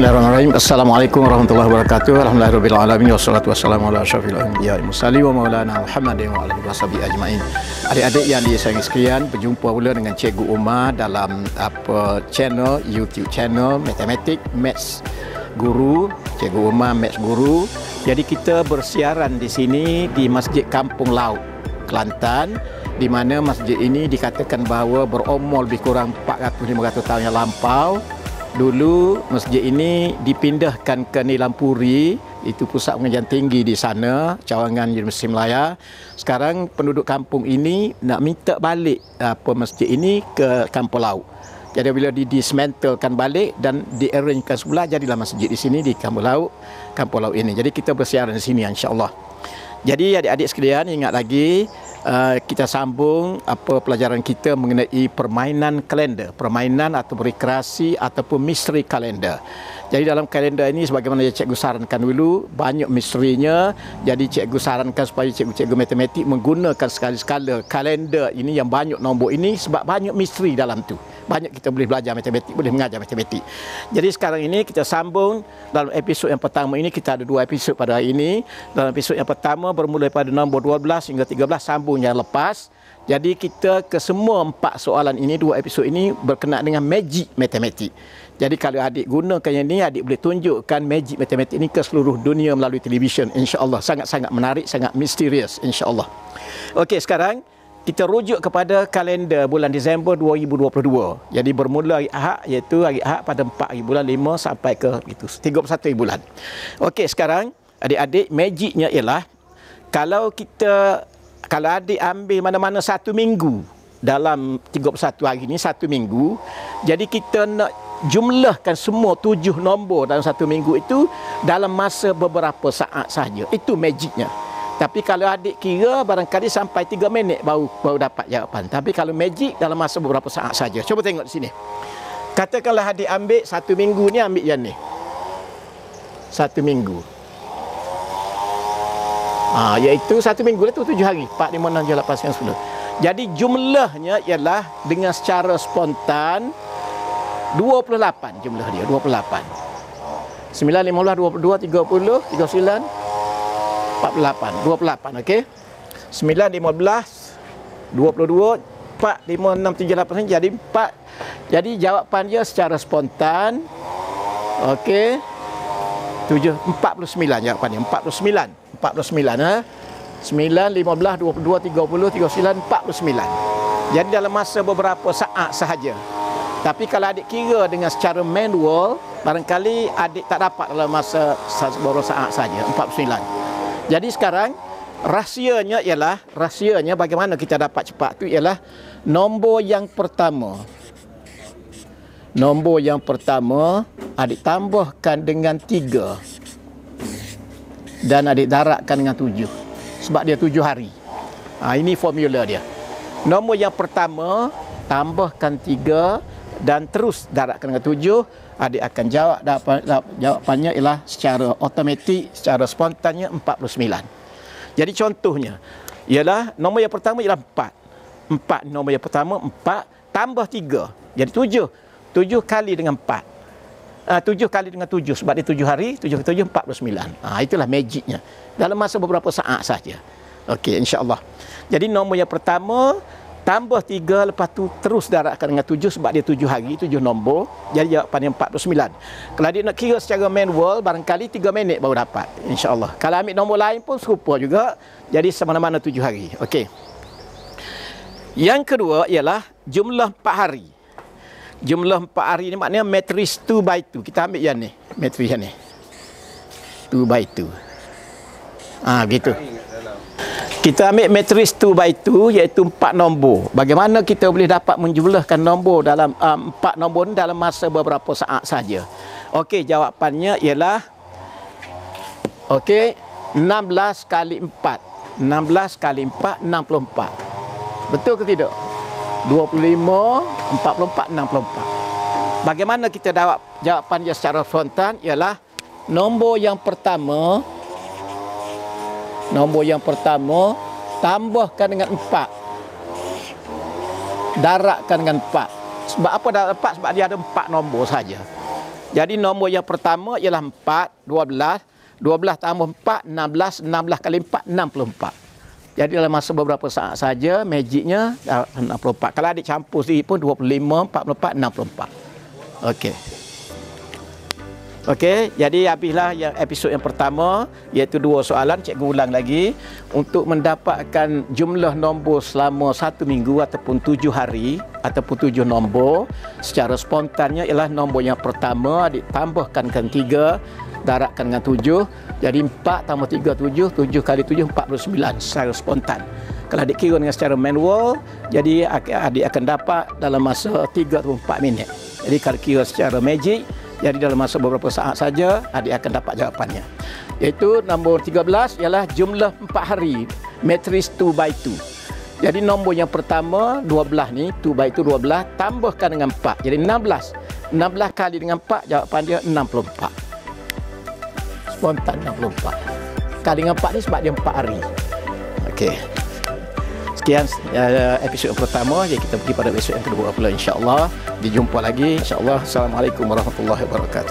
Bismillahirrahmanirrahim. Assalamualaikum warahmatullahi wabarakatuh. Alhamdulillahirabbil alamin wassalatu wassalamu ala asyrafil anbiya'i mursalin wa maulana Muhammadin wa washabihi ajmain. Adik-adik yang disayangi sekalian, berjumpa pula dengan Cikgu Umar dalam apa channel YouTube channel Matematik Maths Guru, Cikgu Umar Maths Guru. Jadi kita bersiaran di sini di Masjid Kampung Laut, Kelantan di mana masjid ini dikatakan bahawa berumur lebih kurang 400-500 tahun yang lampau Dulu masjid ini dipindahkan ke Nilampuri, itu pusat pengajian tinggi di sana, cawangan Universiti Melaya. Sekarang penduduk kampung ini nak minta balik apa masjid ini ke Kampung Laut. Jadi bila didismantelkan balik dan diarrangekan sebelah jadilah masjid di sini di Kampung Laut, Kampung Laut ini. Jadi kita bersiaran di sini insya-Allah. Jadi adik-adik sekalian ingat lagi Uh, kita sambung apa pelajaran kita mengenai permainan kalender, permainan atau rekreasi ataupun misteri kalender. Jadi dalam kalender ini sebagaimana yang cikgu sarankan dulu, banyak misterinya. Jadi cikgu sarankan supaya cikgu-cikgu matematik menggunakan sekali-sekala kalender ini yang banyak nombor ini sebab banyak misteri dalam tu. Banyak kita boleh belajar matematik, boleh mengajar matematik. Jadi sekarang ini kita sambung dalam episod yang pertama ini kita ada dua episod pada hari ini. Dalam episod yang pertama bermula daripada nombor 12 hingga 13 sambung sambung yang lepas. Jadi kita ke semua empat soalan ini, dua episod ini berkenaan dengan magic matematik. Jadi kalau adik gunakan yang ini, adik boleh tunjukkan magic matematik ini ke seluruh dunia melalui televisyen. InsyaAllah sangat-sangat menarik, sangat misterius insyaAllah. Okey sekarang kita rujuk kepada kalender bulan Disember 2022. Jadi bermula hari Ahad iaitu hari Ahad pada 4 hari bulan 5 sampai ke itu 31 hari bulan. Okey sekarang adik-adik magicnya ialah kalau kita kalau adik ambil mana-mana satu minggu dalam 31 hari ini satu minggu jadi kita nak jumlahkan semua tujuh nombor dalam satu minggu itu dalam masa beberapa saat saja itu magicnya tapi kalau adik kira barangkali sampai 3 minit baru baru dapat jawapan tapi kalau magic dalam masa beberapa saat saja cuba tengok di sini katakanlah adik ambil satu minggu ni ambil yang ni satu minggu Ha, iaitu satu minggu itu tujuh hari. Empat, lima, enam, tujuh, lapan, sembilan, sepuluh. Jadi jumlahnya ialah dengan secara spontan 28 jumlah dia. 28. 9, 15, 22, 30, 39, 48. 28, okey. 9, 15, 22, 4, 5, 6, 7, 8, jadi 4. Jadi jawapan dia secara spontan. Okey. 7, 49 jawapannya. 49. 49 ha? 9, 15, 22, 30, 39, 49 Jadi dalam masa beberapa saat sahaja Tapi kalau adik kira dengan secara manual Barangkali adik tak dapat dalam masa beberapa saat sahaja 49 Jadi sekarang Rahsianya ialah Rahsianya bagaimana kita dapat cepat tu ialah Nombor yang pertama. Nombor yang pertama Adik tambahkan dengan tiga. Dan adik daratkan dengan tujuh. Sebab dia tujuh hari. Ha, ini formula dia. Nombor yang pertama tambahkan dan terus daratkan dengan tujuh adik akan jawab jawapannya ialah secara automatik secara spontannya 49 jadi contohnya ialah nombor yang pertama ialah empat. Empat nombor yang pertama empat tambah tiga. Jadi tujuh. Tujuh kali dengan empat. Uh, tujuh kali dengan tujuh sebab dia tujuh hari tujuh ke tujuh empat puluh sembilan. Uh, itulah magicnya. Dalam masa beberapa saat saja. Okey insyaallah jadi nombor yang pertama tambah tiga lepas tu terus daratkan dengan tujuh sebab dia tujuh hari tujuh nombor. Jadi jawapan yang empat puluh sembilan. Kalau dia nak kira secara manual barangkali tiga minit baru dapat insyaallah. Kalau ambil nombor lain pun serupa juga. Jadi semana-mana tujuh hari. Okey. Yang kedua ialah jumlah empat hari. Jumlah empat hari ni maknanya matris 2 by 2 kita ambil yang ni matris yang ni. 2 by 2 ah ha, gitu kita ambil matris 2 by 2 iaitu empat nombor. Bagaimana kita boleh dapat menjumlahkan nombor dalam um, empat nombor ni dalam masa beberapa saat saja? Okey jawapannya ialah okey 16 kali 4 16 kali 4 64 betul ke tidak? 25, 44, 64. Bagaimana kita jawab jawapan dia secara frontal ialah nombor yang pertama nombor yang pertama tambahkan dengan 4. Daratkan dengan 4. Sebab apa darat 4? Sebab dia ada 4 nombor saja. Jadi nombor yang pertama ialah 4, 12. 12 tambah 4, 16. 16 kali 4, 64. Jadi dalam masa beberapa saat saja, magicnya 64. Kalau adik campur sendiri pun 25, 44, 64. Okey. Okey, jadi habislah yang episod yang pertama iaitu dua soalan. Cikgu ulang lagi. Untuk mendapatkan jumlah nombor selama satu minggu ataupun tujuh hari ataupun tujuh nombor secara spontannya ialah nombor yang pertama ditambahkan dengan tiga darabkan dengan tujuh. Jadi empat tambah tiga tujuh tujuh kali tujuh empat puluh sembilan secara spontan. Kalau adik kira dengan secara manual jadi adik akan dapat dalam masa tiga atau empat minit. Jadi kalau kira secara magic jadi dalam masa beberapa saat saja adik akan dapat jawapannya. Iaitu nombor 13 ialah jumlah 4 hari matris 2 by 2. Jadi nombor yang pertama 12 ni 2 by 2 12 tambahkan dengan 4. Jadi 16. 16 kali dengan 4 jawapan dia 64. Spontan 64. Kali dengan 4 ni sebab dia 4 hari. Okey. Sekian uh, episod pertama. Jadi kita pergi pada episod yang kedua pula insya-Allah. Dijumpa lagi insya-Allah. Assalamualaikum warahmatullahi wabarakatuh.